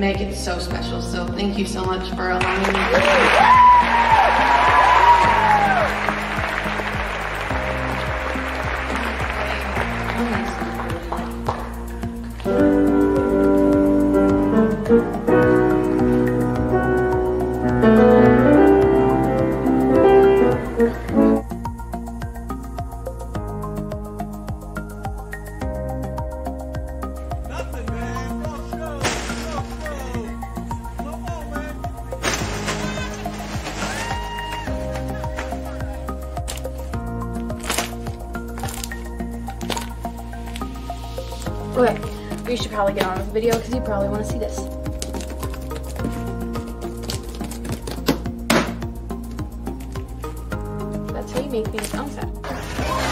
make it so special. So thank you so much for allowing me. Okay, we should probably get on with the video because you probably want to see this. That's how you make things sound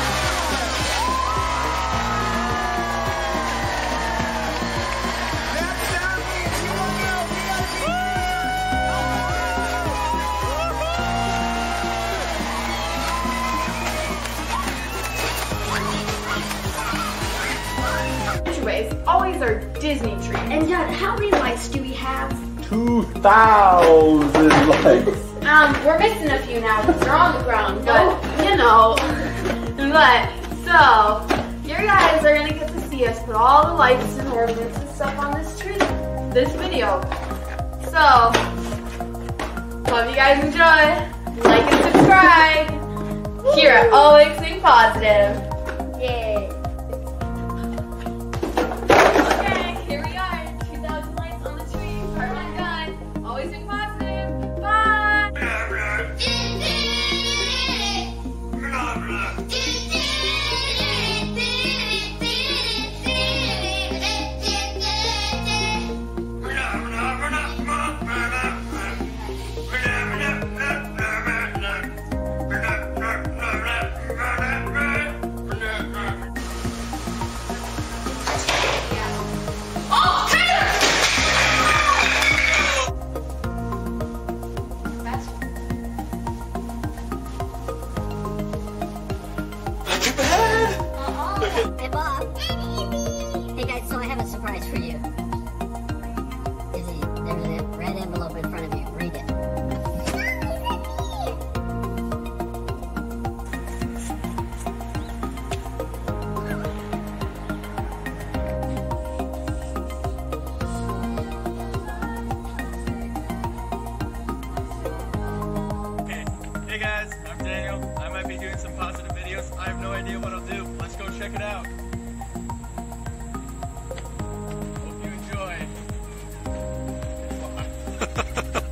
sad. Anyways, always our Disney treat. And Dad, how many lights do we have? 2,000 likes. Um, we're missing a few now because they're on the ground, but you know. but so you guys are gonna get to see us put all the lights and ornaments and stuff on this tree, this video. So hope you guys enjoy. Like and subscribe here at Always Think Positive. I have no idea what I'll do. Let's go check it out. Hope you enjoy.